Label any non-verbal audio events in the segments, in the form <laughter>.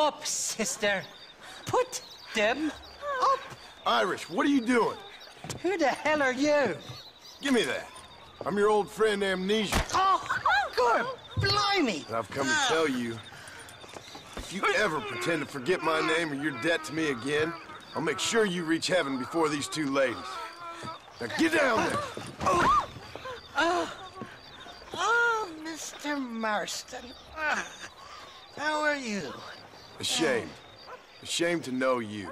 up, sister. Put them up. Irish, what are you doing? Who the hell are you? Give me that. I'm your old friend Amnesia. Oh, good blimey. And I've come to tell you, if you ever pretend to forget my name or your debt to me again, I'll make sure you reach heaven before these two ladies. Now get down there. Oh, oh, oh Mr. Marston. Ah, how are you? Ashamed. Ashamed to know you.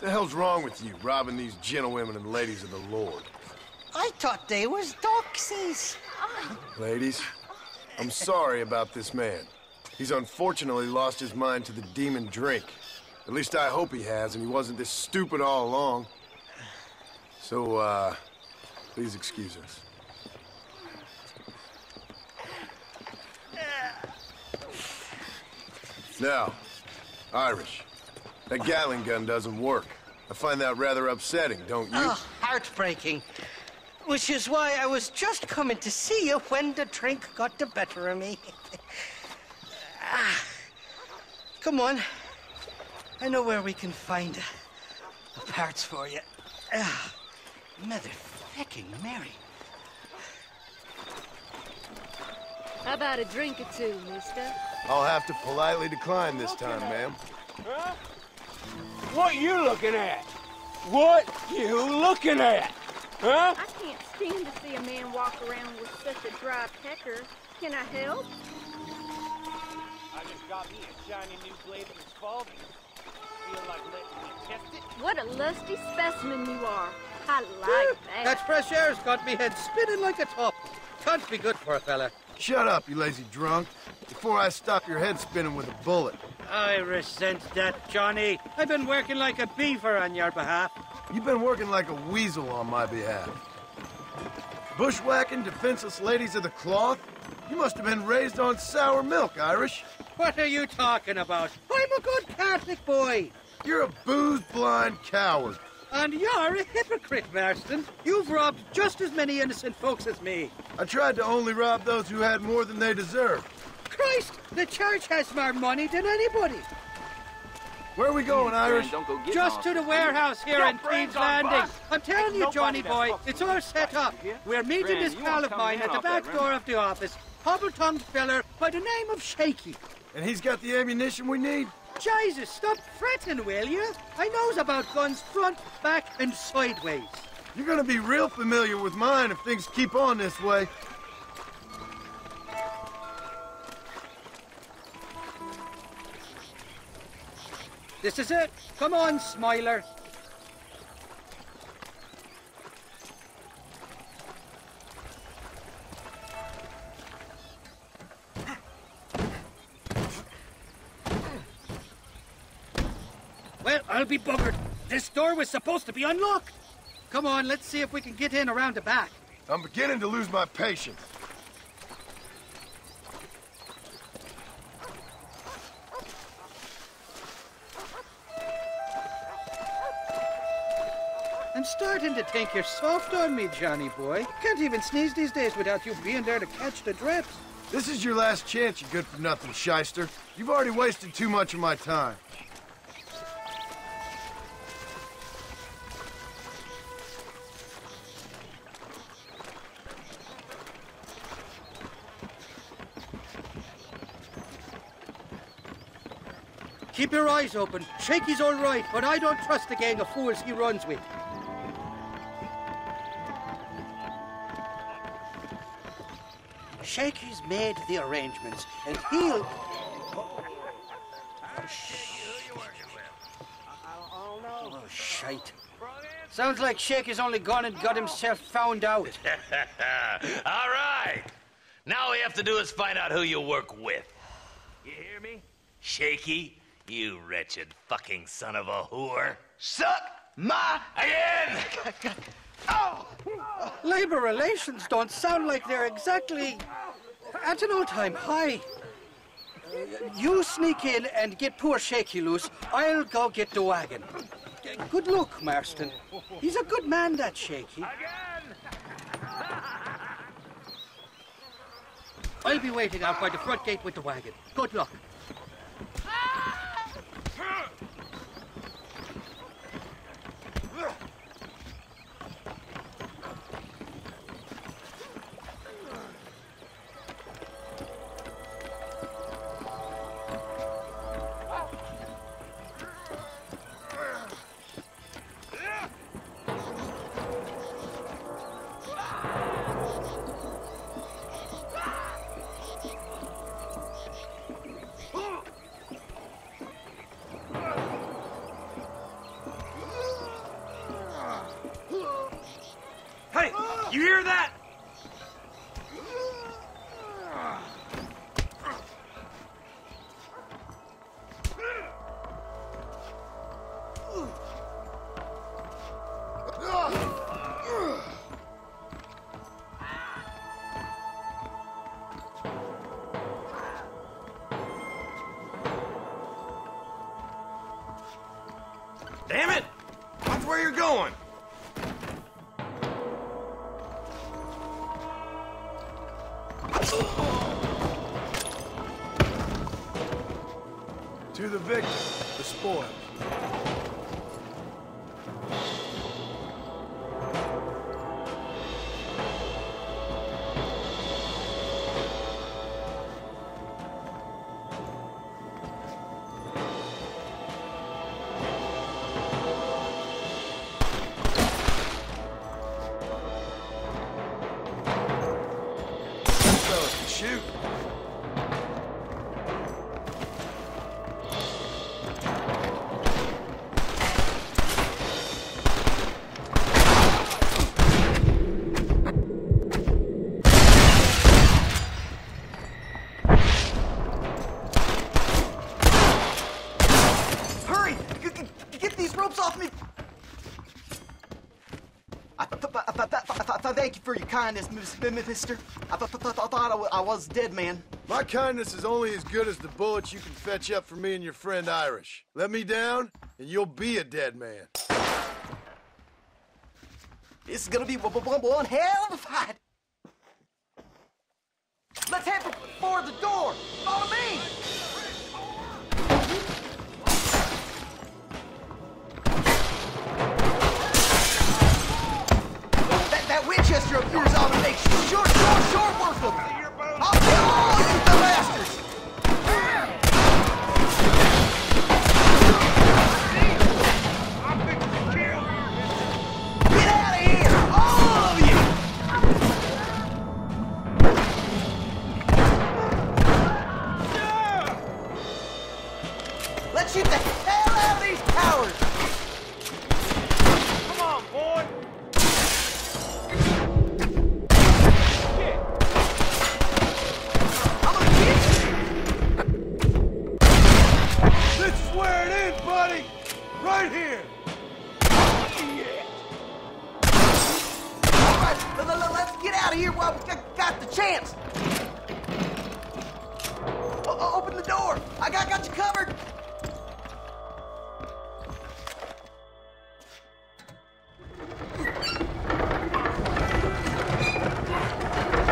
The hell's wrong with you, robbing these gentlewomen and ladies of the Lord? I thought they was doxies. Ladies, I'm sorry about this man. He's unfortunately lost his mind to the demon drink. At least I hope he has, and he wasn't this stupid all along. So, uh, please excuse us. Now, Irish, that Gatling gun doesn't work. I find that rather upsetting, don't you? Oh, heartbreaking. Which is why I was just coming to see you when the drink got the better of me. <laughs> ah, come on. I know where we can find uh, the parts for you. Ah, motherfucking Mary. How about a drink or two, mister? I'll have to politely decline this time, ma'am. Huh? What you looking at? What you looking at? Huh? I can't stand to see a man walk around with such a dry pecker. Can I help? I just got me a shiny new blade from Spalding. Feel like letting me test it? What a lusty specimen you are. I like that. That fresh air's got me head spinning like a top. Can't be good for a fella. Shut up, you lazy drunk, before I stop your head spinning with a bullet. I resent that, Johnny. I've been working like a beaver on your behalf. You've been working like a weasel on my behalf. Bushwhacking defenseless ladies of the cloth? You must have been raised on sour milk, Irish. What are you talking about? I'm a good Catholic boy. You're a booze-blind coward. And you're a hypocrite, Marston. You've robbed just as many innocent folks as me. I tried to only rob those who had more than they deserved. Christ, the church has more money than anybody. Where are we going, Irish? Just to the warehouse here in Thieves Landing. I'm telling you, Johnny boy, it's all set up. We're meeting this pal of mine at the back door of the office. Hobble-tongued feller by the name of Shaky. And he's got the ammunition we need? Jesus, stop fretting, will you? I knows about guns front, back, and sideways. You're gonna be real familiar with mine if things keep on this way. This is it. Come on, Smiler. Well, I'll be buggered. This door was supposed to be unlocked. Come on, let's see if we can get in around the back. I'm beginning to lose my patience. I'm starting to think you're soft on me, Johnny boy. Can't even sneeze these days without you being there to catch the drips. This is your last chance, you good-for-nothing shyster. You've already wasted too much of my time. Keep your eyes open. Shaky's all right, but I don't trust the gang of fools he runs with. Shaky's made the arrangements, and he'll... Oh, shite. Sounds like Shaky's only gone and got himself found out. <laughs> All right. Now all we have to do is find out who you work with. You hear me? Shaky, you wretched fucking son of a whore. Suck my again! Oh! <laughs> Labor relations don't sound like they're exactly at an all-time high. You sneak in and get poor Shaky loose. I'll go get the wagon. Good luck, Marston. He's a good man, that Shaky. I'll be waiting out by the front gate with the wagon. Good luck. Damn it! Watch where you're going! To the victor, the spoils. Shoot. Hurry! G- g- Get these ropes off me! I, th- th- th- th- thank you for your kindness, Miss- m- m- mister. I, th- th- th- thought I I was dead man. My kindness is only as good as the bullets you can fetch up for me and your friend Irish. Let me down, and you'll be a dead man. This is gonna be one, one, one hell of a fight. Let's head for, for the door. Follow me. Right here! All right, let's get out of here while we got, the chance! O- open the door! I got, got you covered!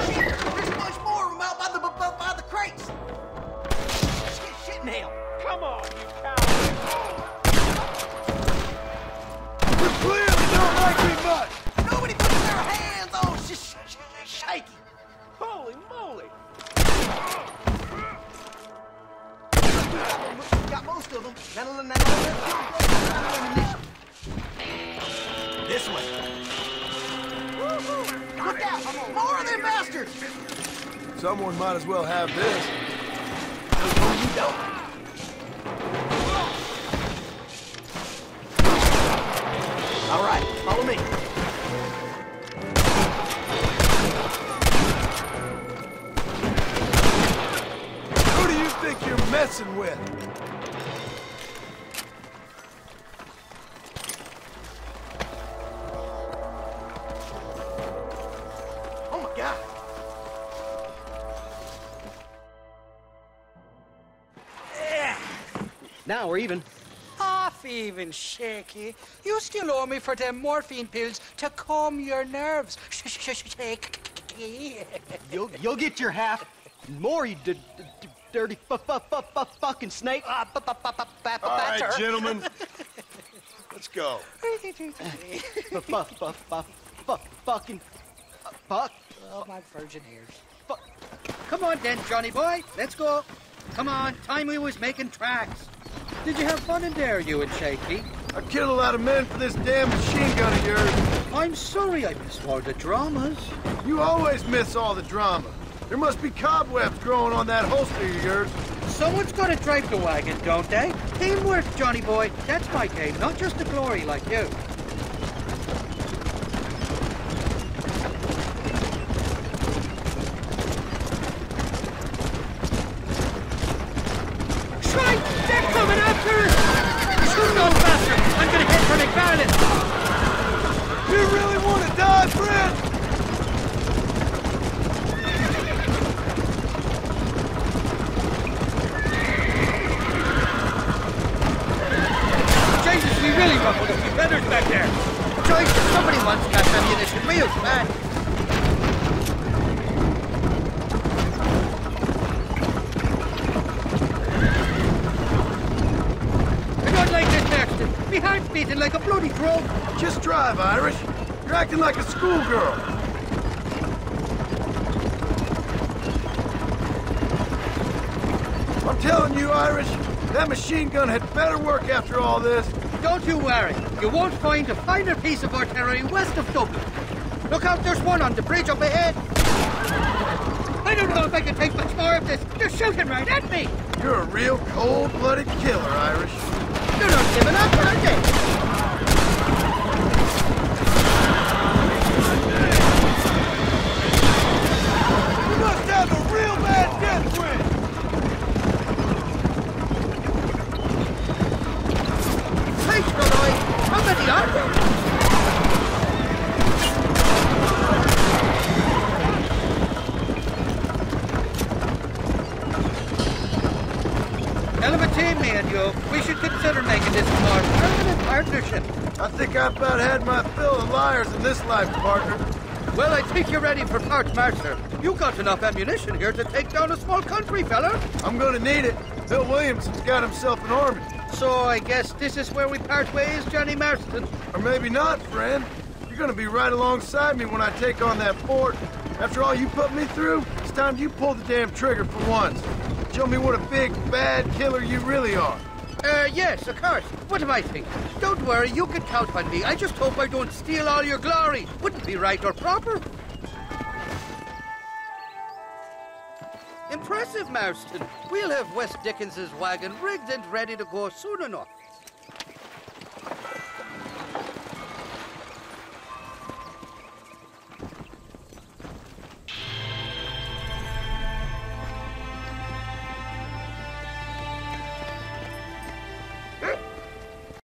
There's much more of them out by the crates. Get shit, there's much most of them. This way. Look out! More of them bastards! Someone might as well have this. No, you don't. All right, follow me. Who do you think you're messing with? Now we're even. Half even, Shaky. You still owe me for them morphine pills to calm your nerves. Sh- sh- sh- Shaky. <laughs> You'll you'll get your half. More you d- d- d- dirty fu- fu- fu- fu- fucking snake. Ah, All right, batter. gentlemen. <laughs> Let's go. <laughs> Fu- fu- fu- fu- fu- Fucking. Fuck. Oh, my virgin ears. Come on then, Johnny boy. Let's go. Come on, time we was making tracks. Did you have fun in there, you and Shaky? I killed a lot of men for this damn machine gun of yours. I'm sorry I missed all the dramas. You always miss all the drama. There must be cobwebs growing on that holster of yours. Someone's got to drive the wagon, don't they? Teamwork, Johnny boy. That's my game, not just the glory like you. Strike! They're coming after us! Shoot those bastards! I'm gonna hit for McFarlane! You really want to die, friend? Jesus, we really ruffled a few feathers back there! Joyce, somebody wants that ammunition real bad. I don't like this, Paxton. My heart's beating like a bloody drum. Just drive, Irish. You're acting like a schoolgirl. I'm telling you, Irish, that machine gun had better work after all this. Don't you worry. You won't find a finer piece of artillery west of Dublin. Look out, there's one on the bridge up ahead. I don't know if I can take much more of this. They're shooting right at me. You're a real cold-blooded killer, Irish. They're not giving up, are they? I think I about had my fill of liars in this life, partner. Well, I think you're ready for part master. You got enough ammunition here to take down a small country, fella. I'm gonna need it. Bill Williamson's got himself an army. So I guess this is where we part ways, Johnny Marston. Or maybe not, friend. You're gonna be right alongside me when I take on that fort. After all you put me through, it's time you pull the damn trigger for once. Show me what a big, bad killer you really are. Uh, yes, of course. What am I thinking? Don't worry, you can count on me. I just hope I don't steal all your glory. Wouldn't be right or proper. Impressive, Marston. We'll have West Dickens's wagon rigged and ready to go soon enough.